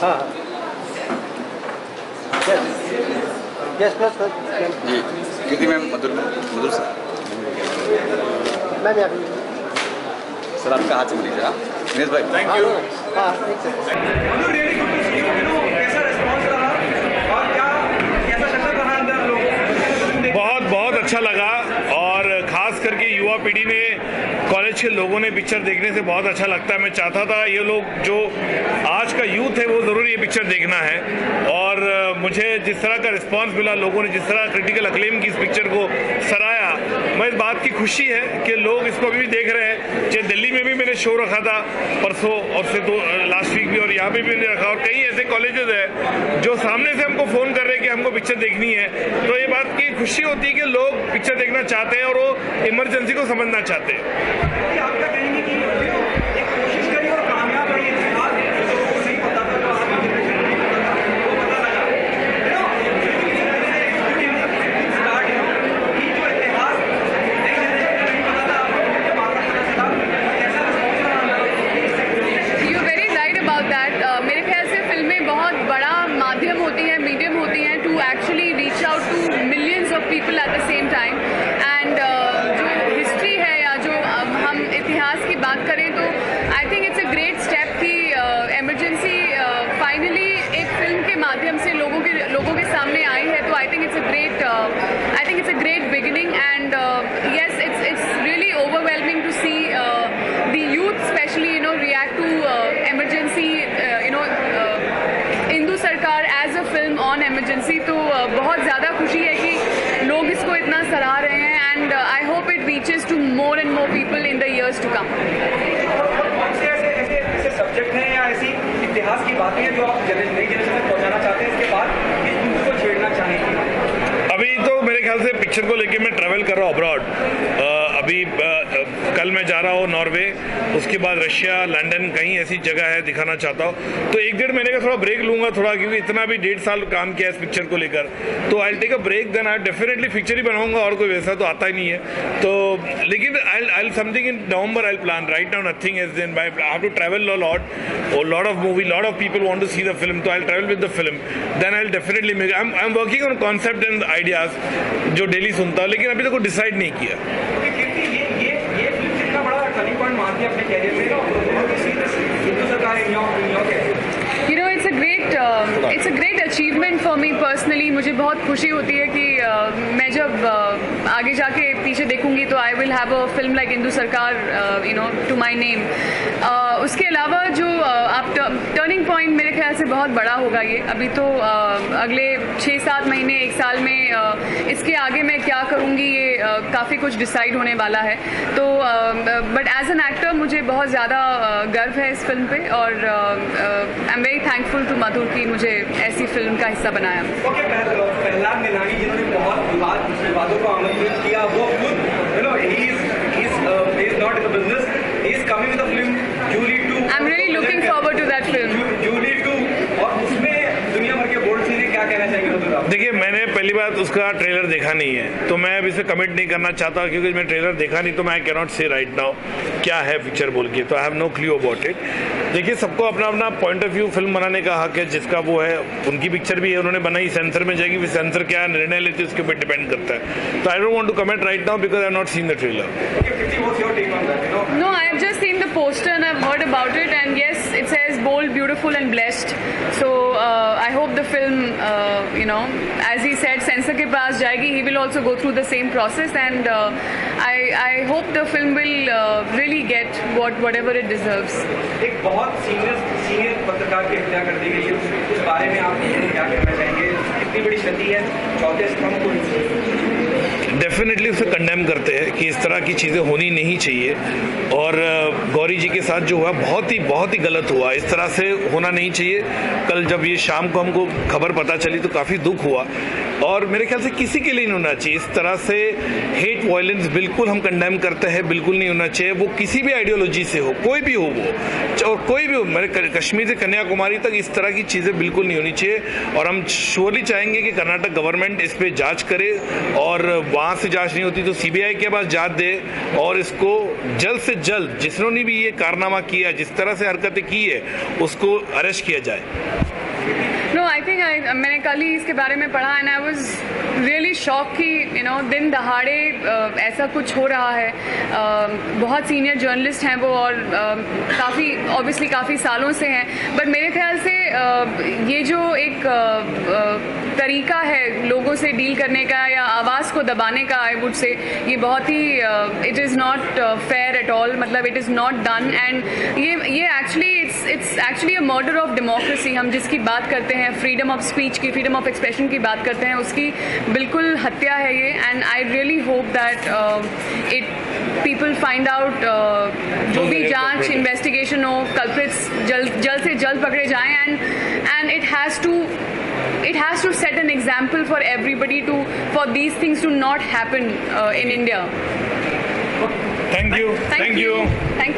हाँ yes plus plus जी Kirti ma'am Madhur Madhur sir ma'am यहाँ sir आपका हाथ से लीजिए हाँ दिनेश भाई। हाँ हाँ। यू नो कैसा रिस्पांस रहा और क्या कैसा शक्ल रहा अंदर लोग बहुत बहुत अच्छा लगा और खास करके युवा पीढ़ी ने कॉलेज के लोगों ने पिक्चर देखने से बहुत अच्छा लगता है। मैं चाहता था ये लोग जो आज का यूथ है, वो ज़रूर ये पिक्चर देखना है। और मुझे जिस तरह का रिस्पांस मिला, लोगों ने जिस तरह क्रिटिकल अक्लेम की इस पिक्चर को सराहा, मैं इस बात की खुशी है कि लोग इसको अभी भी देख रहे हैं। चाहे दिल्ली में भी मैंने शो रखा था परसों और से तो लास्ट वीक भी और यहाँ पे भी मैंने रखा। और कई ऐसे कॉलेजेस है जो सामने से हमको फ़ोन कर रहे हैं कि हमको पिक्चर देखनी है। तो खुशी होती है कि लोग पिक्चर देखना चाहते हैं और वो इमरजेंसी को समझना चाहते हैं आपका कहेंगे कि you know, एक कोशिश करी और कामयाब रही इतिहास लोगों को नहीं पता था जो आज की जनरेशन को नहीं पता था वो पता लगा You know, start, you know, कि जो इतिहास नई जनरेशन को नहीं पता था आप लोगों को बाद में पता चला कैसा रिस्पॉन्स रहा अंदर you very right about that मेरे ख्याल से फ़िल्में बहुत बड़ा माध्यम होती हैं मीडियम होती हैं to actually reach out to millions of people at the same time and जो हिस्ट्री है या जो um, हम इतिहास की बात करें तो I think it's a great step कि एमरजेंसी फाइनली एक फ़िल्म के माध्यम से लोगों के लोगों के सामने आई है तो I think it's a great I think it's a great beginning and yes it's it's really overwhelming to see uh, the youth especially you know react to uh, emergency uh, you know uh, Indu Sarkar as a film on emergency तो uh, बहुत ज़्यादा खुशी है कि लोग इसको इतना सराह रहे हैं and I hope it reaches to more and more people to ऐसे सब्जेक्ट हैं या ऐसी इतिहास की बातें हैं जो आप नई जनरेशन तक पहुंचाना चाहते हैं? इसके बाद इस यूथ को छेड़ना चाहेंगे? अभी तो मेरे ख्याल से पिक्चर को लेके मैं ट्रैवल कर रहा हूँ अब्रॉड अभी कल मैं जा रहा हूँ नॉर्वे, उसके बाद रशिया, लंदन, कहीं ऐसी जगह है दिखाना चाहता हूँ। तो एक डेढ़ महीने का थोड़ा ब्रेक लूँगा थोड़ा, क्योंकि इतना भी डेढ़ साल काम किया इस पिक्चर को लेकर। तो I take a break then I definitely picture ही बनाऊँगा, और कोई वैसा तो आता ही नहीं है। तो लेकिन I I something in November I plan right now nothing is then I have to travel lot और lot of movie lot of people want to see the film तो I travel with the film then I definitely make I am working on concept and ideas जो daily सुनता हूँ, लेकिन अभी तक कोई decide नहीं किया क्योंकि कीर्ति ये ये ये फ़िल्म कितना बड़ा you know it's a great it's a great achievement for me personally मुझे बहुत खुशी होती है कि uh, मैं जब uh, आगे जाके पीछे देखूँगी तो I will have a film like Indu Sarkar you know to my name उसके अलावा जो uh, आप टर्निंग पॉइंट मेरे ख्याल से बहुत बड़ा होगा ये। अभी तो uh, अगले छः सात महीने एक साल में uh, इसके आगे मैं क्या करूँगी काफ़ी कुछ डिसाइड होने वाला है। तो बट एज एन एक्टर मुझे बहुत ज़्यादा गर्व है इस फ़िल्म पे और I am very thankful to Madhur की मुझे ऐसी फ़िल्म का हिस्सा बनाया। ओके प्रहलाद निलानी जिन्होंने बहुत विवाद विवादों को आमंत्रित किया वो खुद you know he is he is is not in the business he is coming with the film Julie 2 I am really looking forward to that film Julie 2 और उसमें दुनिया भर के बोर्ड से क्या कहना चाहेंगे मधुर आप देखिए मैंने पहली बात उसका ट्रेलर देखा नहीं है तो मैं अब इसे कमिट नहीं करना चाहता क्योंकि मैं ट्रेलर देखा नहीं तो मैं can not say right now क्या है पिक्चर बोल के तो I have no clue about it देखिए सबको अपना अपना पॉइंट ऑफ़ व्यू फ़िल्म बनाने का हक है जिसका वो है उनकी पिक्चर भी है उन्होंने बनाई सेंसर में जाएगी फिर सेंसर क्या निर्णय लेती है उसके ऊपर डिपेंड करता है. तो I don't want to comment right now because I not seen the trailer okay Kirti what's your take on that you know have just seen the poster and I've heard about it, and yes, it says bold, beautiful, and blessed. So uh, I hope the film, uh, you know, as he said, censor के पास जाएगी. He will also go through the same process, and uh, I I hope the film will uh, really get what whatever it deserves. एक बहुत senior senior पत्रकार की हत्या कर दी गई है उस, उस बारे में आप क्या कहना चाहेंगे इतनी बड़ी क्षति है चौथे स्तंभ को डेफिनेटली उसे कंडेम करते हैं कि इस तरह की चीज़ें होनी नहीं चाहिए। और गौरी जी के साथ जो हुआ, बहुत ही बहुत ही गलत हुआ। इस तरह से होना नहीं चाहिए। कल जब ये शाम को हमको खबर पता चली तो काफ़ी दुख हुआ। और मेरे ख्याल से किसी के लिए नहीं होना चाहिए। इस तरह से हेट वायलेंस बिल्कुल हम कंडेम करते हैं, बिल्कुल नहीं होना चाहिए। वो किसी भी आइडियोलॉजी से हो, कोई भी हो वो, और कोई भी हो, मेरे कश्मीर से कन्याकुमारी तक इस तरह की चीज़ें बिल्कुल नहीं होनी चाहिए। और हम श्योरली चाहेंगे कि कर्नाटक गवर्नमेंट इस पर जाँच करे, और वहाँ से जाँच नहीं होती तो सीबीआई के पास जाँच दे, और इसको जल्द से जल्द जिसने भी ये कारनामा किया, जिस तरह से हरकतें की है, उसको अरेस्ट किया जाए। थिंक मैंने कल ही इसके बारे में पढ़ा and I was really shock कि यू नो दिन दहाड़े uh, ऐसा कुछ हो रहा है। Uh, बहुत सीनियर जर्नलिस्ट हैं वो और uh, काफ़ी ऑब्वियसली काफ़ी सालों से हैं। बट मेरे ख्याल से uh, ये जो एक uh, uh, तरीका है लोगों से डील करने का या आवाज़ को दबाने का आई वुड से ये बहुत ही it is not fair at all मतलब it is not done and ये ये actually it's it's actually a murder of democracy हम जिसकी बात करते हैं फ्रीडम ऑफ़ स्पीच की फ्रीडम ऑफ़ एक्सप्रेशन की बात करते हैं उसकी बिल्कुल हत्या है ये। And I really hope that it people find out जो भी जाँच इन्वेस्टिगेशन हो कल्प्रिट्स जल्द जल्द से जल्द पकड़े जाएँ। And and it has to it has to set an example for everybody to for these things to not happen uh, in India. Thank you Thank, thank you Thank